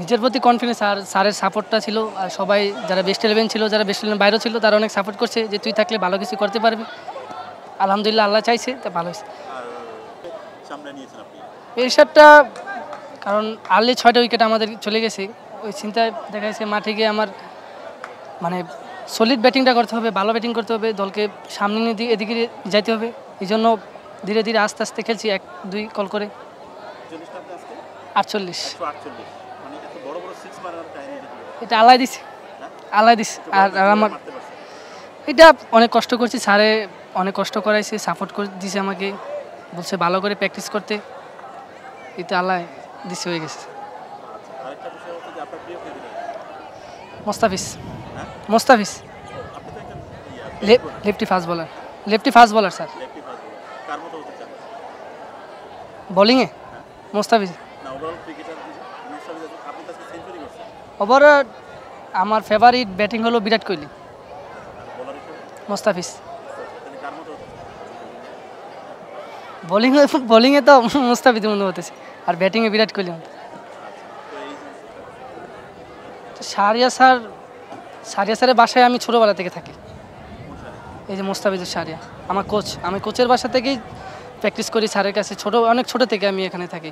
নিজের প্রতি কনফিডেন্স আর স্যারের সাপোর্টটা ছিল আর সবাই যারা বেস্ট ইলেভেন ছিল যারা বেস্ট ইলেভেন বাইরেও ছিল তারা অনেক সাপোর্ট করছে যে তুই থাকলে ভালো কিছু করতে পারবি। আলহামদুলিল্লাহ আল্লাহ চাইছে তা ভালো হয়েছে। প্রেশারটা কারণ আর্লি ছয়টা উইকেট আমাদের চলে গেছে ওই চিন্তায় দেখা যাচ্ছে মাঠে গিয়ে আমার মানে সলিড ব্যাটিংটা করতে হবে ভালো ব্যাটিং করতে হবে দলকে সামনে নিয়ে দিয়ে এদিকে যাইতে হবে। এই জন্য ধীরে ধীরে আস্তে আস্তে খেলছি এক দুই কল করে। আটচল্লিশ। এটা আল্লাহ দিছে। আল্লাহ দিছে। আর আমার এটা অনেক কষ্ট করছি স্যারে অনেক কষ্ট করাইছে সাপোর্ট করে দিছে আমাকে। বলছে ভালো করে প্র্যাকটিস করতে। এটা আল্লাহ দিছে হয়ে গেছে। আচ্ছা মোস্তাফিজ। হ্যাঁ? Mustafiz. Yeah lefty fast bowler lefty fast bowler sir. বোলিংয়ে ক্রিকেটার মুস্তাফিজ। ওভার আমার ফেভারিট ব্যাটিং হলো বিরাট কোহলি। মোস্তাফিজ। বোলিং বোলিংয়ে তো মুস্তাফিজ মনে হতেছে, আর ব্যাটিংয়ে বিরাট কোহলি সারিয়া স্যার সারিয়া স্যারের বাসায় আমি ছোটোবেলা থেকে থাকি। এই যে মোস্তাফিজুর সারিয়া, আমার কোচ আমি কোচের বাসা থেকেই প্র্যাকটিস করি স্যারের কাছে। ছোটো অনেক ছোটো থেকে আমি এখানে থাকি।